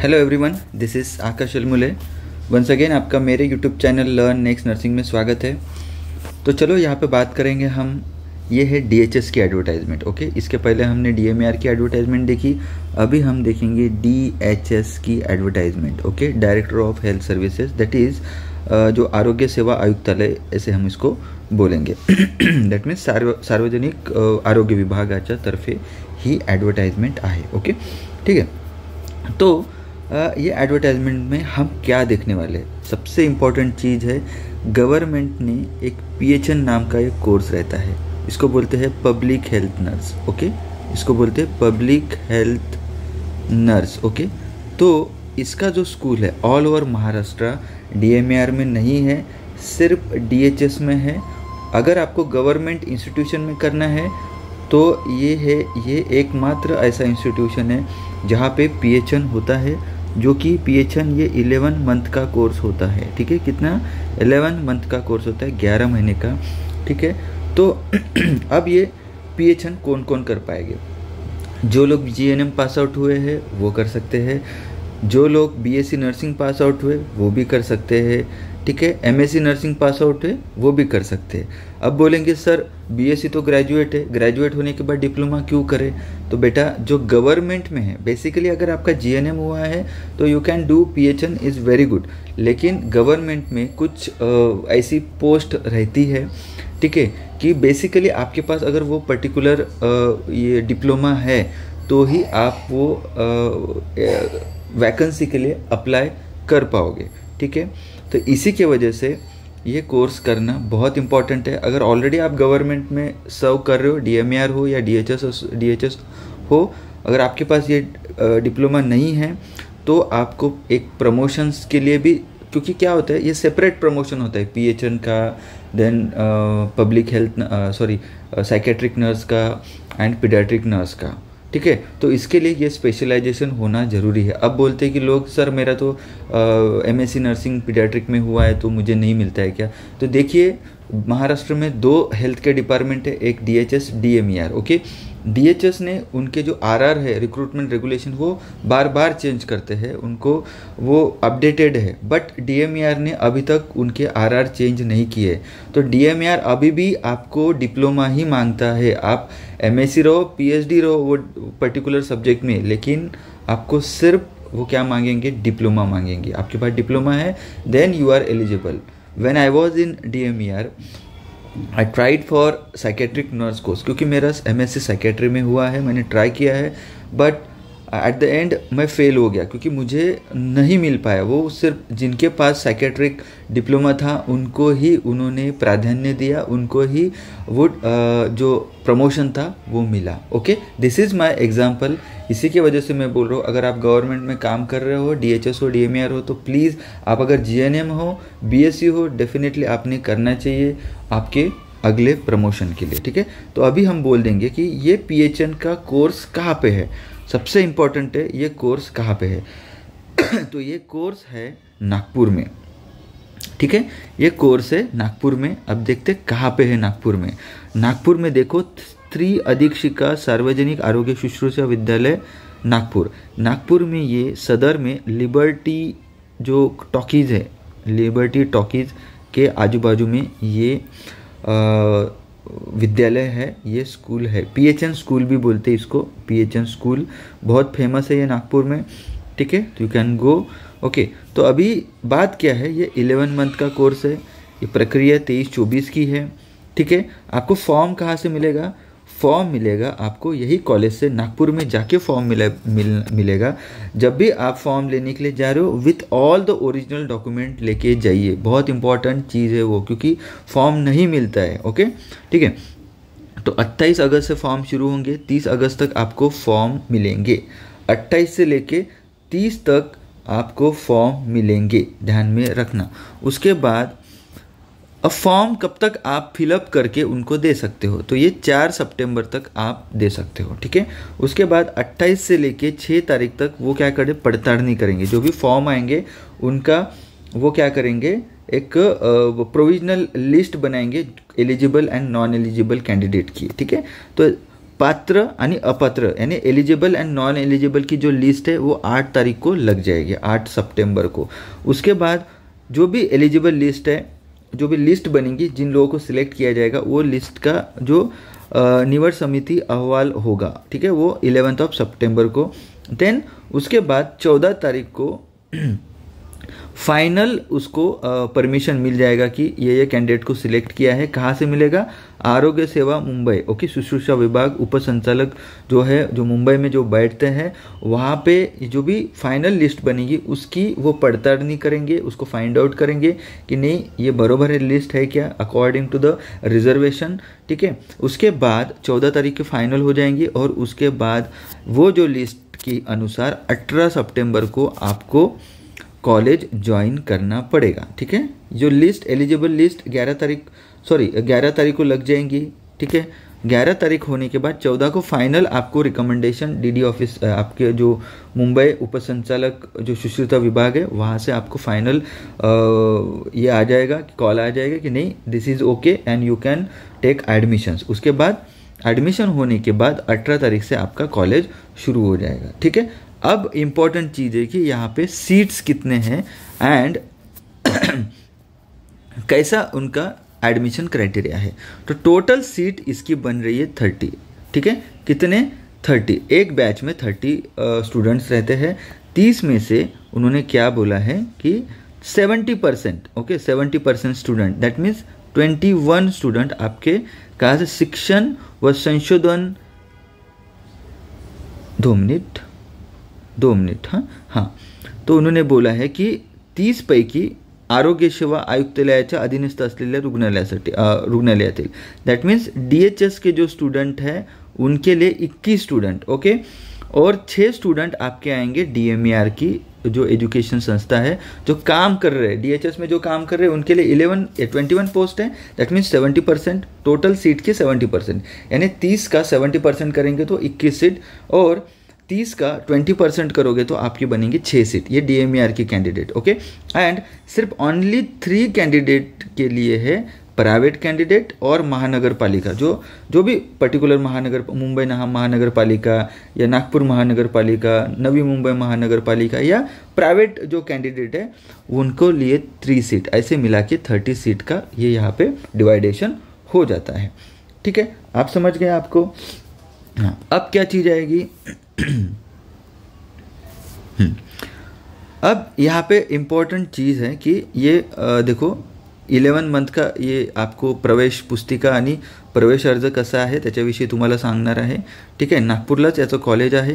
Hello everyone this is Akash Almule once again आपका मेरे YouTube channel learn next nursing में स्वागत है। तो चलो यहाँ पे बात करेंगे हम। ये है डीएचएस की एडवर्टाइजमेंट ओके इसके पहले हमने डी की एडवर्टाइजमेंट देखी। अभी हम देखेंगे डीएचएस की advertisement okay director of health services that is जो आरोग्य सेवा आयुक्तालय, ऐसे हम इसको बोलेंगे। दैट मीन्स सार्व, सार्वजनिक आरोग्य विभागाच्या तर्फे ही ॲडव्हर्टाइजमेंट आहे ओके ठीक है? तो ये एडवर्टाइजमेंट में हम क्या देखने वाले सबसे इंपॉर्टेंट चीज़ है गवर्नमेंट ने एक पीएचएन नाम का एक कोर्स रहता है। इसको बोलते हैं पब्लिक हेल्थ नर्स ओके इसको बोलते हैं पब्लिक हेल्थ नर्स ओके तो इसका जो स्कूल है ऑल ओवर महाराष्ट्र डी में नहीं है, सिर्फ़ डीएचएस में है। अगर आपको गवर्नमेंट इंस्टीट्यूशन में करना है तो ये है, ये एकमात्र ऐसा इंस्टीट्यूशन है जहाँ पे पी होता है। जो कि पीएचएन ये इलेवन मंथ का कोर्स होता है, ठीक है? कितना? एलेवन मंथ का कोर्स होता है, ग्यारह महीने का, ठीक है? तो अब ये पी कौन कौन कर पाएँगे? जो लोग जी एन पास आउट हुए हैं, वो कर सकते हैं। जो लोग बीएससी नर्सिंग पास आउट हुए, वो भी कर सकते हैं। ठीक है एमएससी नर्सिंग पास आउट है वो भी कर सकते हैं। अब बोलेंगे सर बीएससी तो ग्रेजुएट है ग्रेजुएट होने के बाद डिप्लोमा क्यों करें? तो बेटा जो गवर्नमेंट में है बेसिकली अगर आपका जीएनएम हुआ है तो you can do PHN is very good लेकिन गवर्नमेंट में कुछ आ, ऐसी पोस्ट रहती है ठीक है कि बेसिकली आपके पास अगर वो पर्टिकुलर ये डिप्लोमा है तो ही आप वो वैकेंसी के लिए अप्लाई कर पाओगे। ठीक है? तो इसी के वजह से ये कोर्स करना बहुत इंपॉर्टेंट है। अगर ऑलरेडी आप गवर्नमेंट में सर्व कर रहे हो डी हो या डी एच हो अगर आपके पास ये डिप्लोमा नहीं है तो आपको एक प्रमोशंस के लिए भी, क्योंकि क्या होता है, ये सेपरेट प्रमोशन होता है। पीएचएन का then public health sorry psychiatric nurse का एंड पीडियाट्रिक नर्स का। ठीक है? तो इसके लिए ये स्पेशलाइजेशन होना ज़रूरी है। अब बोलते हैं कि लोग, सर, मेरा तो एम एस नर्सिंग पीडियाट्रिक में हुआ है तो मुझे नहीं मिलता है क्या? तो देखिए, महाराष्ट्र में दो हेल्थ केयर डिपार्टमेंट है, एक D H S D M E R okay D H S ने उनके जो आर आर है रिक्रूटमेंट रेगुलेशन वो बार बार चेंज करते हैं। उनको वो अपडेटेड है। But D M E R ने अभी तक उनके आर आर चेंज नहीं किए। तो डी एम ई आर अभी भी आपको डिप्लोमा ही माँगता है। आप एम एस सी रहो पी एच डी रहो, वो पर्टिकुलर सब्जेक्ट में। लेकिन आपको सिर्फ़ वो क्या मांगेंगे? डिप्लोमा मांगेंगे। आपके पास डिप्लोमा है then you are eligible when I was in R I tried for psychiatric nurse course क्योंकि मेरा एम एस साइकेट्री में हुआ है, मैंने ट्राई किया है बट एट द एंड मैं फेल हो गया, क्योंकि मुझे नहीं मिल पाया। वो सिर्फ़ जिनके पास साइकेट्रिक डिप्लोमा था, उनको ही उन्होंने प्राधान्य दिया, उनको ही वो जो प्रमोशन था, वो मिला। Okay this is my example इसी की वजह से मैं बोल रहा हूँ, अगर आप गवर्नमेंट में काम कर रहे हो डी एच एस हो डी एम हो तो प्लीज़ आप अगर जी एन एम हो बी एस सी हो डेफिनेटली आपने करना चाहिए आपके अगले प्रमोशन के लिए। ठीक है? तो अभी हम बोल देंगे कि ये पी एच एन का कोर्स कहाँ पे है? सबसे इम्पोर्टेंट है ये कोर्स कहाँ पे है? तो ये कोर्स है नागपुर में। ठीक है? ये कोर्स है नागपुर में। अब देखते कहाँ पे है नागपुर में। नागपुर में देखो स्त्री अधीक्षिका सार्वजनिक आरोग्य शुश्रूषा विद्यालय नागपुर। नागपुर में ये सदर में लिबर्टी जो टॉकीज़ है लिबर्टी टॉकीज़ के आजू बाजू में ये आ, विद्यालय है, ये स्कूल है। पीएचएन स्कूल भी बोलते हैं इसको, पीएचएन स्कूल। बहुत फ़ेमस है ये नागपुर में, ठीक है? यू कैन गो ओके तो अभी बात क्या है? ये इलेवन मंथ का कोर्स है, ये प्रक्रिया तेईस चौबीस की है, ठीक है? आपको फॉर्म कहाँ से मिलेगा? फॉर्म मिलेगा, आपको यही कॉलेज से नागपुर में जाके फॉर्म मिले, मिल, मिलेगा। जब भी आप फॉर्म लेने के लिए जा रहे हो with all the original document लेके जाइए। बहुत इंपॉर्टेंट चीज़ है वो, क्योंकि फॉर्म नहीं मिलता है ओके ठीक है? तो 28 अगस्त से फॉर्म शुरू होंगे 30 अगस्त तक आपको फॉर्म मिलेंगे। 28 से लेके 30 तक आपको फॉर्म मिलेंगे, ध्यान में रखना। उसके बाद अब फॉर्म कब तक आप फिलअप करके उनको दे सकते हो? तो ये चार सितंबर तक आप दे सकते हो, ठीक है? उसके बाद 28 से लेके 6 तारीख तक वो क्या करें, पड़ताड़नी करेंगे। जो भी फॉर्म आएँगे, उनका वो क्या करेंगे, एक प्रोविजनल लिस्ट बनाएँगे eligible and non eligible candidate की, ठीक है? तो पात्र आणि अपात्र, यानी एलिजिबल एंड नॉन एलिजिबल की जो लिस्ट है, वो आठ तारीख को लग जाएगी, आठ सितंबर को। उसके बाद जो भी एलिजिबल लिस्ट है जो भी लिस्ट बनेगी, जिन लोगों को सिलेक्ट किया जाएगा, वो लिस्ट का जो निवर समिति अहवाल होगा, ठीक है? वो इलेवेंथ ऑफ़ सितंबर को। देन उसके बाद चौदह तारीख को फाइनल उसको परमिशन मिल जाएगा कि ये ये कैंडिडेट को सिलेक्ट किया है। कहाँ से मिलेगा? आरोग्य सेवा मुंबई। ओके, शुश्रूषा विभाग उप संचालक जो है, जो मुंबई में जो बैठते हैं, वहाँ पे जो भी फाइनल लिस्ट बनेगी, उसकी वो पड़ताड़नी करेंगे, उसको फाइंड आउट करेंगे कि नहीं, ये बरोबर है लिस्ट है क्या? अकॉर्डिंग टू द रिजर्वेशन ठीक है? उसके बाद चौदह तारीख के फाइनल हो जाएँगी और उसके बाद वो जो लिस्ट के अनुसार अठारह सितंबर को आपको कॉलेज ज्वाइन करना पड़ेगा, ठीक है? जो लिस्ट एलिजिबल लिस्ट 11 तारीख सॉरी 11 तारीख को लग जाएँगी, ठीक है? 11 तारीख होने के बाद 14 को फाइनल आपको रिकमेंडेशन डीडी ऑफ़िस आपके जो मुंबई उप संचालक जो सुश्रुता विभाग है, वहाँ से आपको फाइनल ये आ जाएगा कॉल आ जाएगा कि नहीं this is okay and you can take admissions उसके बाद एडमिशन होने के बाद अठारह तारीख से आपका कॉलेज शुरू हो जाएगा, ठीक है? अब इंपॉर्टेंट चीज़ है कि यहाँ पे सीट्स कितने हैं एंड कैसा उनका एडमिशन क्राइटेरिया है। तो टोटल सीट इसकी बन रही है थर्टी ठीक है? कितने? थर्टी एक बैच में थर्टी स्टूडेंट्स रहते हैं। तीस में से उन्होंने क्या बोला है कि seventy percent okay seventy percent student that means twenty one student आपके कहा से शिक्षण व संशोधन। दो मिनट। दो मिनट हाँ हाँ। तो उन्होंने बोला है की तीस पैकी आरोग्य सेवा आयुक्तालयाच्या अधीनस्थ असलेल्या रुग्णालयासाठी रुग्णालयातील. That means D H S के जो स्टूडेंट हैं, उनके लिए 21 स्टूडेंट ओके और छः स्टूडेंट आपके आएँगे डीएमईआर की जो एजुकेशन संस्था है, जो काम कर रहे हैं। डीएचएस में जो काम कर रहे हैं, उनके लिए 11 21 पोस्ट है। That means 70 percent total seat के 70 परसेंट यानी 30 का 70 परसेंट करेंगे तो 21 सीट और तीस का ट्वेंटी परसेंट करोगे तो आपकी बनेंगी छः सीट। ये डी की कैंडिडेट ओके एंड सिर्फ़ ओनली थ्री कैंडिडेट के लिए है प्राइवेट कैंडिडेट और महानगर पालिका जो जो भी पर्टिकुलर महानगर, मुंबई महानगर पालिका या नागपुर महानगर पालिका नवी मुंबई महानगर पालिका या प्राइवेट जो कैंडिडेट है, उनको लिए थ्री सीट ऐसे मिला के थर्टी सीट का ये यहाँ पे डिवाइडेशन हो जाता है। ठीक है? आप समझ गए आपको? हाँ। अब क्या चीज़ आएगी। अब यहाँ पे इम्पॉर्टंट चीज़ है कि ये देखो इलेवन मंथ का ये आपको प्रवेश पुस्तिका आणि प्रवेश अर्ज़ कसा आहे त्याच्याविषयी तुम्हाला सांगणार आहे. ठीक आहे? नागपूरलाच याचं कॉलेज आहे.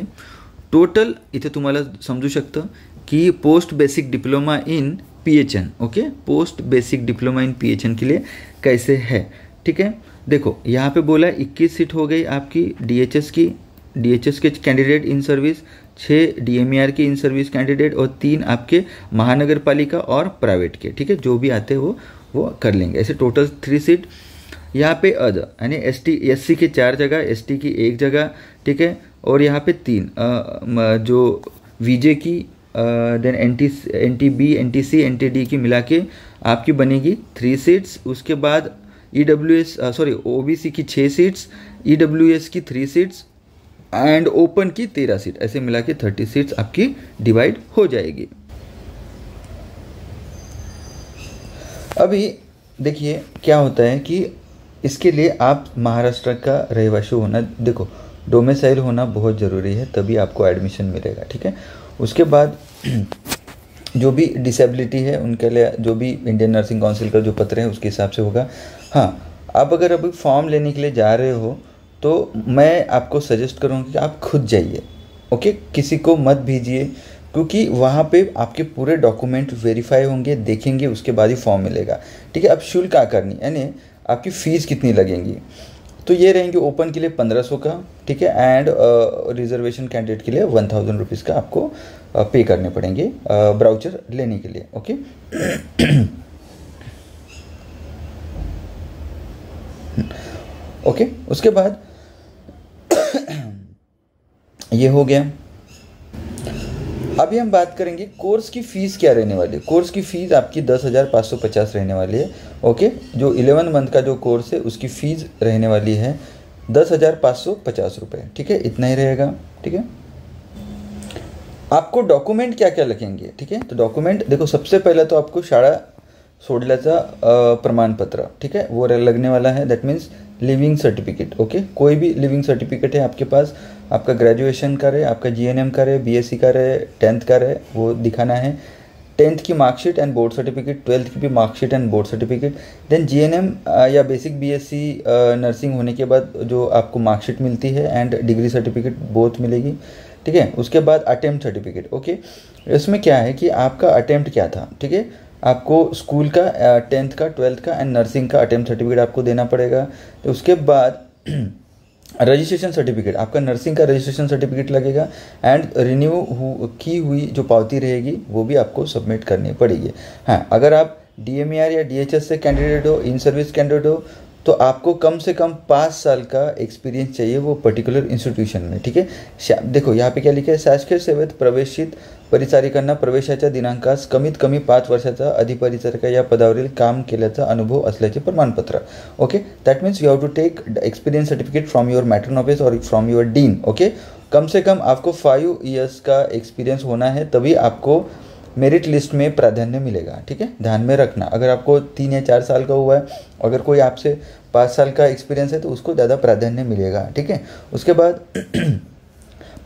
टोटल इथे तुम्हाला समजू शकतं की post basic diploma in P H N okay post basic diploma in P H N के लिए कैसे है? ठीक है? देखो, यहाँ पे बोला, इक्कीस सीट हो गई आपकी डी एच एस की. डीएचएस के कैंडिडेट इन सर्विस छः डीएमईआर के इन सर्विस कैंडिडेट और तीन आपके महानगर पालिका और प्राइवेट के ठीक है? जो भी आते हैं वो वो कर लेंगे। ऐसे टोटल थ्री सीट यहाँ पे अद यानी एस टी एस सी के चार जगह एस टी की एक जगह ठीक है? और यहाँ पे तीन आ, जो वीजे की then N T N T B N T C N T D की मिला के आपकी बनेगी थ्री सीट्स उसके बाद E W S sorry O B C की छः सीट्स ई डब्ल्यू एस की थ्री सीट्स एंड ओपन की तेरह सीट ऐसे मिला के थर्टी सीट्स आपकी डिवाइड हो जाएगी। अभी देखिए क्या होता है कि इसके लिए आप महाराष्ट्र का रहवासी होना, देखो डोमेसाइल होना बहुत ज़रूरी है, तभी आपको एडमिशन मिलेगा, ठीक है? उसके बाद जो भी डिसेबिलिटी है, उनके लिए जो भी इंडियन नर्सिंग काउंसिल का जो पत्र है, उसके हिसाब से होगा। हाँ आप अगर अभी फॉर्म लेने के लिए जा रहे हो तो मैं आपको सजेस्ट करूँगा कि आप खुद जाइए ओके किसी को मत भेजिए, क्योंकि वहाँ पे आपके पूरे डॉक्यूमेंट वेरीफाई होंगे, देखेंगे, उसके बाद ही फॉर्म मिलेगा, ठीक है? अब शुल्क क्या करनी यानी आपकी फ़ीस कितनी लगेंगी? तो ये रहेंगे ओपन के लिए पंद्रह सौ का, ठीक है? एंड रिजर्वेशन कैंडिडेट के लिए वन थाउज़ेंड रुपीज़ का आपको पे करने पड़ेंगे ब्राउचर लेने के लिए ओके ओके उसके बाद ये हो गया। अभी हम बात करेंगे कोर्स की फ़ीस क्या रहने वाली है। कोर्स की फ़ीस आपकी दस हज़ार पाँच सौ पचास रहने वाली है, ओके? जो इलेवन मंथ का जो कोर्स है, उसकी फ़ीस रहने वाली है दस हज़ार पाँच सौ पचास रुपये ठीक है? इतना ही रहेगा। ठीक है? आपको डॉक्यूमेंट क्या क्या लगेंगे? ठीक है? तो डॉक्यूमेंट, देखो, सबसे पहले तो आपको शाळा सोडल्याचा प्रमाणपत्र। ठीक है? वो लगने वाला है। That means living certificate okay कोई भी लिविंग सर्टिफिकेट है आपके पास, आपका ग्रेजुएशन का रहे, आपका जी एन एम का रहे सी का रहे टेंथ का रहे, वो दिखाना है। टेंथ की marksheet and board certificate twelfth की भी marksheet and board certificate then G N M या basic B S C nursing होने के बाद जो आपको मार्कशीट मिलती है एंड डिग्री सर्टिफिकेट बोथ मिलेगी, ठीक है? उसके बाद अटैम्प्ट सर्टिफिकेट ओके इसमें क्या है कि आपका अटैम्प्ट क्या था, ठीक है? आपको स्कूल का टेंथ का ट्वेल्थ का एंड नर्सिंग का अटेम्प्ट सर्टिफिकेट आपको देना पड़ेगा। तो उसके बाद रजिस्ट्रेशन सर्टिफिकेट आपका नर्सिंग का रजिस्ट्रेशन सर्टिफिकेट लगेगा एंड रिन्यू हु, की हुई जो पावती रहेगी वो भी आपको सबमिट करनी पड़ेगी। हाँ अगर आप डीएमईआर या डीएचएस से कैंडिडेट हो इन सर्विस कैंडिडेट हो तो आपको कम से कम पाँच साल का एक्सपीरियंस चाहिए वो पर्टिकुलर इंस्टीट्यूशन में, ठीक है? देखो, यहाँ पे क्या लिखा है? शासकीय सेवेत प्रवेशित परिचारिकांना प्रवेशाच्या दिनांकास कमीत कमी पाच वर्षाचा अधिपरिचारिका या पदावरील काम केल्याचा अनुभव असल्याचे प्रमाणपत्र. Okay that means you have to take experience certificate from your matron office और फ्रॉम योर डीन ओके कम से कम आपको फाइव ईयर्स का एक्सपीरियंस होना है, तभी आपको मेरिट लिस्ट में प्राधान्य मिलेगा, ठीक है? ध्यान में रखना। अगर आपको तीन या चार साल का हुआ है, अगर कोई आपसे पाँच साल का एक्सपीरियंस है तो उसको ज़्यादा प्राधान्य मिलेगा, ठीक है? उसके बाद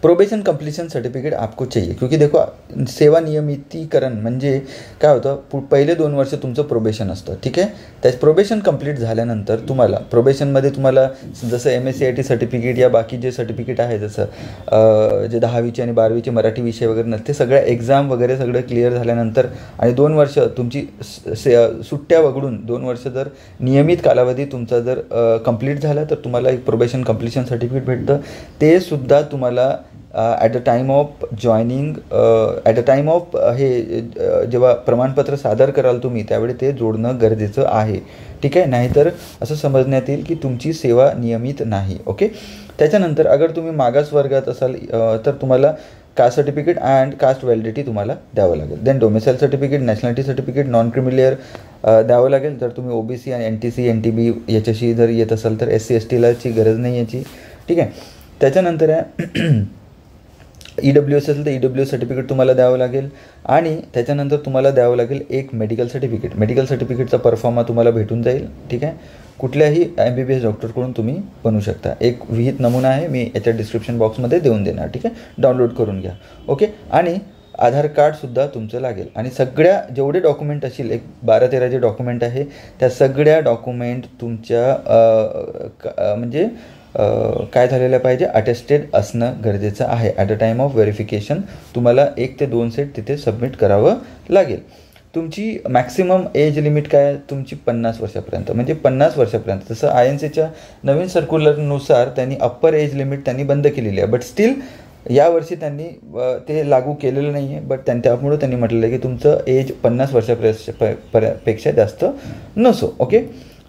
प्रोबेशन कंप्लीशन सर्टिफिकेट आपको चाहिए। क्योंकि देखो सेवा नियमितीकरण म्हणजे काय होतं पहिले दोन वर्ष तुमचं प्रोबेशन असतं ठीक आहे? त्याच प्रोबेशन कंप्लीट झाल्यानंतर तुम्हाला प्रोबेशनमध्ये तुम्हाला जसं M S C I T certificate या बाकी जे सर्टिफिकेट आहे जसं जे दहावीचे आणि बारावीचे मराठी विषय वगैरे नसते ते सगळ्या एक्झाम वगैरे सगळं क्लिअर झाल्यानंतर आणि दोन वर्ष तुमची से सुट्ट्या वगळून दोन वर्ष जर नियमित कालावधी तुमचा जर कंप्लीट झाला तर तुम्हाला एक प्रोबेशन कंप्लिशन सर्टिफिकेट भेटतं. ते सुद्धा तुम्हाला at the time of joining at the time of hey uh, जेव्हा प्रमाणपत्र सादर कराल तुम्ही त्यावेळी ते जोडणं गरजेचं आहे. ठीक आहे? नाहीतर असं समजण्यात येईल की तुमची सेवा नियमित नाही. ओके त्याच्यानंतर अगर तुम्ही मागास वर्गात असाल तर तुम्हाला caste certificate and caste validity तुम्हाला द्यावं लागेल. Then domicile certificate nationality certificate non creamy layer द्यावं लागेल. जर तुम्ही ओबीसी आणि N T C N T B याच्याशी जर येत असाल तर एस सी एस टीलाची गरज नाही याची. ठीक आहे? त्याच्यानंतर आहे ई डब्ल्यू एस असेल तर ई डब्ल्यू सर्टिफिकेट तुम्हाला द्यावं लागेल. आणि त्याच्यानंतर तुम्हाला द्यावं लागेल एक मेडिकल सर्टिफिकेट मेडिकल सर्टिफिकेटचा परफॉर्मा तुम्हाला भेटून जाईल. ठीक आहे? कुठल्याही एम बी बी एस डॉक्टरकडून तुम्ही बनवू शकता. एक विहित नमुना आहे. मी याच्या डिस्क्रिप्शन बॉक्समध्ये देऊन देणार. ठीक आहे? डाउनलोड करून घ्या. ओके आणि आधार कार्डसुद्धा तुमचं लागेल. आणि सगळ्या जेवढे डॉक्युमेंट असतील एक बारा तेरा जे डॉक्युमेंट आहे त्या सगळ्या डॉक्युमेंट तुमच्या म्हणजे काय झालेलं पाहिजे? अटेस्टेड असणं गरजेचं आहे. At a time of verification तुम्हाला एक ते दोन सेट तिथे सबमिट करावं लागेल. तुमची मॅक्सिमम एज लिमिट काय? तुमची पन्नास वर्षापर्यंत. म्हणजे पन्नास वर्षापर्यंत. जसं आय एन सीच्या नवीन सर्क्युलरनुसार त्यांनी अप्पर एज लिमिट त्यांनी बंद केलेली आहे. बट स्टील यावर्षी त्यांनी ते लागू केलेलं नाही आहे बट त्यां त्यामुळं त्यांनी म्हटलेलं आहे की तुमचं एज पन्नास वर्षापेक्षा पेक्षा जास्त नसो. ओके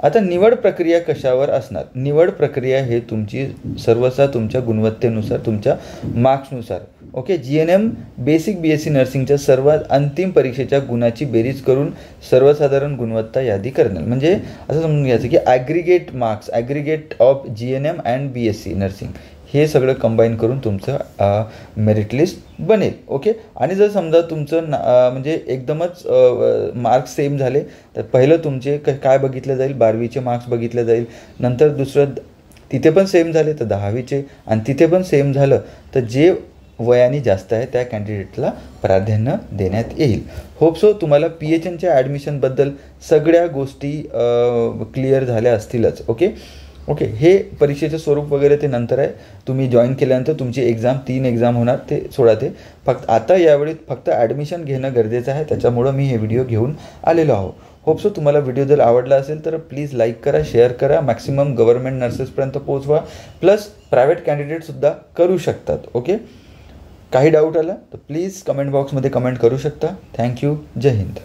आता निवड प्रक्रिया कशावर असणार? निवड प्रक्रिया हे तुमची सर्वसा तुमच्या गुणवत्तेनुसार तुमच्या मार्क्सनुसार. Okay G N M basic B S C नर्सिंगच्या सर्वात अंतिम परीक्षेच्या गुणाची बेरीज करून सर्वसाधारण गुणवत्ता यादी करणार. म्हणजे असं समजून घ्यायचं की aggregate marks aggregate of G N M and B S C nursing हे सगळं कंबाईन करून तुमचं मेरिट लिस्ट बनेल ओके आणि जर समजा तुमचं ना म्हणजे एकदमच मार्क्स सेम झाले तर पहिलं तुमचे काय बघितलं जाईल? बारावीचे मार्क्स बघितले जाईल. नंतर दुसरं तिथे पण सेम झाले तर दहावीचे. आणि तिथे पण सेम झालं तर जे वयाने जास्त आहे त्या कॅन्डिडेटला प्राधान्य देण्यात येईल. होप सो तुम्हाला पी एच एनच्या ॲडमिशनबद्दल सगळ्या गोष्टी क्लिअर झाल्या असतीलच ओके ओके हे परीक्षेचं स्वरूप वगैरे ते नंतर आहे. तुम्ही जॉईन केल्यानंतर तुमची एक्झाम तीन एक्झाम होणार ते सोडा ते. फक्त आता यावेळी फक्त ॲडमिशन घेणं गरजेचं आहे. त्याच्यामुळं मी हे व्हिडिओ घेऊन आलेलो आहो. होप सो तुम्हाला व्हिडिओ जर आवडला असेल तर प्लीज लाईक करा शेअर करा. मॅक्सिमम गव्हर्नमेंट नर्सेसपर्यंत पोहोचवा. प्लस प्रायव्हेट कॅन्डिडेटसुद्धा करू शकतात. ओके काही डाऊट आला तर प्लीज कमेंट बॉक्समध्ये कमेंट करू शकता. थँक्यू जय हिंद.